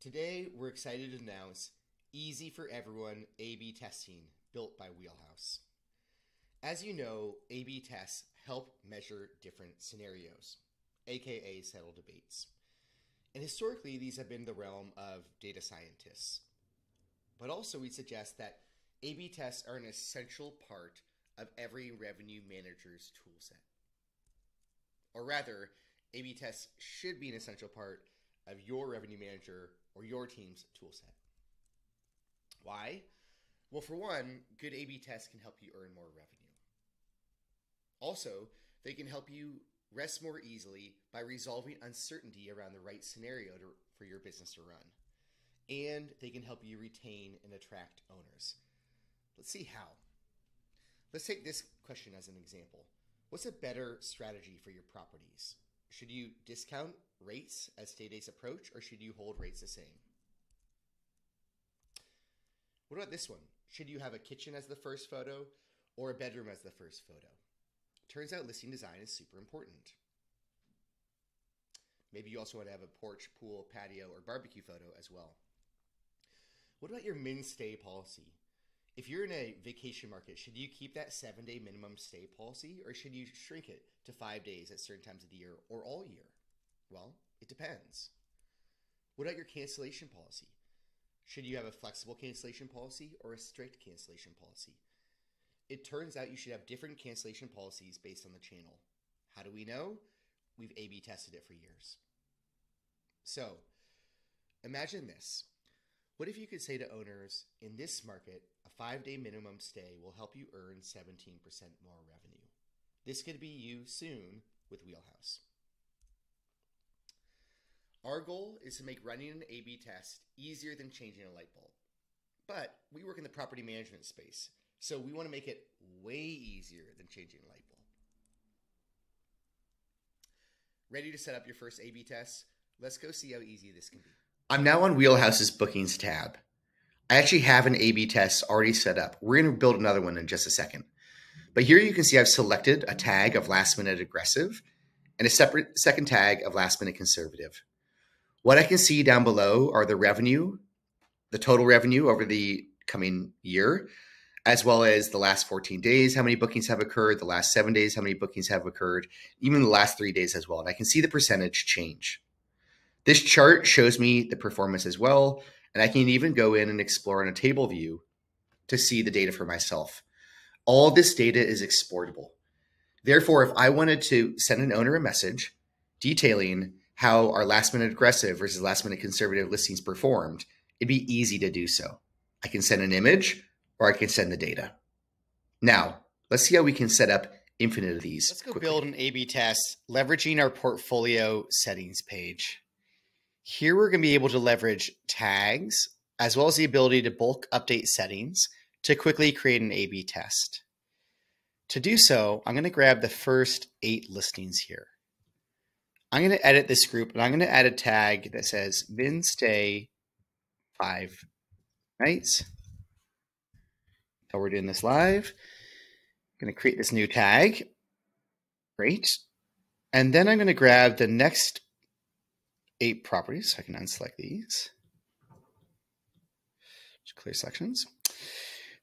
Today, we're excited to announce Easy for Everyone A B testing built by Wheelhouse. As you know, A B tests help measure different scenarios, aka settle debates. And historically, these have been the realm of data scientists. But also, we suggest that A B tests are an essential part of every revenue manager's toolset. Or rather, A B tests should be an essential part of your revenue manager or your team's toolset. Why? Well, for one, good A B tests can help you earn more revenue. Also, they can help you rest more easily by resolving uncertainty around the right scenario to, for your business to run. And they can help you retain and attract owners. Let's see how. Let's take this question as an example. What's a better strategy for your properties? Should you discount rates as stay days approach, or should you hold rates the same? What about this one? Should you have a kitchen as the first photo or a bedroom as the first photo? Turns out listing design is super important. Maybe you also want to have a porch, pool, patio, or barbecue photo as well. What about your min stay policy? If you're in a vacation market, should you keep that seven day minimum stay policy or should you shrink it to five days at certain times of the year or all year? Well, it depends. What about your cancellation policy? Should you have a flexible cancellation policy or a strict cancellation policy? It turns out you should have different cancellation policies based on the channel. How do we know? We've A B tested it for years. So, imagine this. What if you could say to owners in this market, a five day minimum stay will help you earn 17% more revenue? This could be you soon with Wheelhouse. Our goal is to make running an A B test easier than changing a light bulb. But we work in the property management space, so we want to make it way easier than changing a light bulb. Ready to set up your first A B test? Let's go see how easy this can be. I'm now on Wheelhouse's bookings tab. I actually have an A B test already set up. We're going to build another one in just a second. But here you can see I've selected a tag of last minute aggressive and a separate second tag of last minute conservative. What I can see down below are the revenue, the total revenue over the coming year, as well as the last 14 days, how many bookings have occurred, the last seven days, how many bookings have occurred, even the last three days as well. And I can see the percentage change. This chart shows me the performance as well, and I can even go in and explore in a table view to see the data for myself. All this data is exportable. Therefore, if I wanted to send an owner a message detailing how our last minute aggressive versus last minute conservative listings performed, it'd be easy to do so. I can send an image or I can send the data. Now, let's see how we can set up infinite of these. Let's go quickly. build an A B test leveraging our portfolio settings page. Here we're going to be able to leverage tags as well as the ability to bulk update settings to quickly create an A B test. To do so, I'm going to grab the first eight listings here. I'm going to edit this group and I'm going to add a tag that says min stay five nights. So we're doing this live. I'm going to create this new tag. Great. And then I'm going to grab the next eight properties. So I can unselect these. Just clear sections.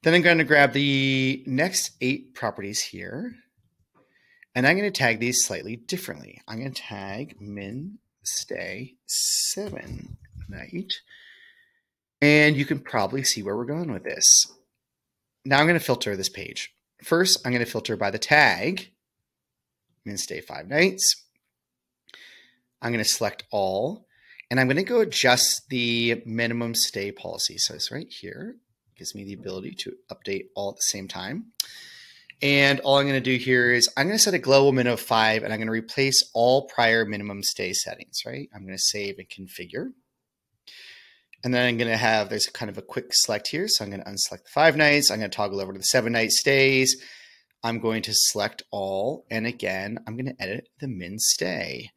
Then I'm going to grab the next eight properties here. And I'm going to tag these slightly differently. I'm going to tag min stay seven night. And you can probably see where we're going with this. Now I'm going to filter this page. First, I'm going to filter by the tag, min stay five nights. I'm going to select all, and I'm going to go adjust the minimum stay policy. So it's right here. It gives me the ability to update all at the same time. And all I'm going to do here is I'm going to set a global min of five and I'm going to replace all prior minimum stay settings, right? I'm going to save and configure. And then I'm going to have, there's kind of a quick select here. So I'm going to unselect the five nights. I'm going to toggle over to the seven night stays. I'm going to select all. And again, I'm going to edit the min stay.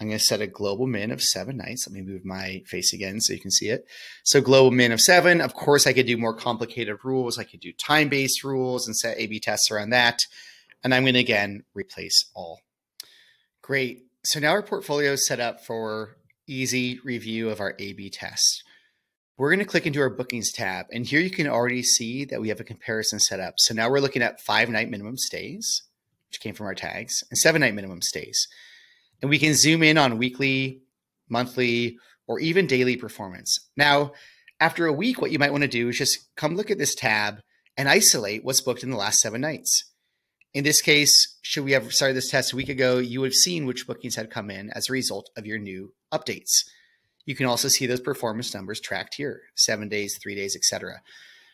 I'm going to set a global min of seven nights. Let me move my face again so you can see it. So global min of seven. Of course, I could do more complicated rules. I could do time-based rules and set A-B tests around that. And I'm going to, again, replace all. Great. So now our portfolio is set up for easy review of our A-B test. We're going to click into our bookings tab, and here you can already see that we have a comparison set up. So now we're looking at five night minimum stays, which came from our tags, and seven night minimum stays. And we can zoom in on weekly, monthly, or even daily performance. Now, after a week, what you might want to do is just come look at this tab and isolate what's booked in the last seven nights. In this case, should we have started this test a week ago, you would have seen which bookings had come in as a result of your new updates. You can also see those performance numbers tracked here, seven days, three days, etc.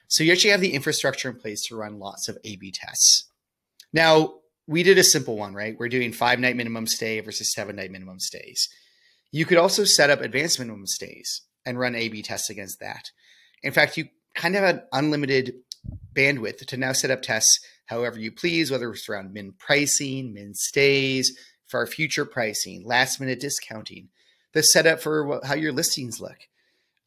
So you actually have the infrastructure in place to run lots of A-B tests. Now, we did a simple one, right? We're doing five night minimum stay versus seven night minimum stays. You could also set up advanced minimum stays and run A-B tests against that. In fact, you kind of have an unlimited bandwidth to now set up tests however you please, whether it's around min pricing, min stays, for future pricing, last minute discounting, the setup for how your listings look.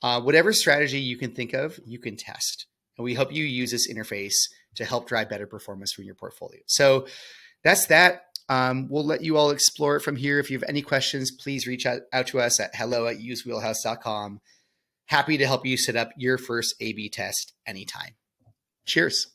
Uh, whatever strategy you can think of, you can test. And we hope you use this interface to help drive better performance from your portfolio. So that's that. Um, we'll let you all explore it from here. If you have any questions, please reach out, out to us at hello at usewheelhouse.com. Happy to help you set up your first A B test anytime. Cheers.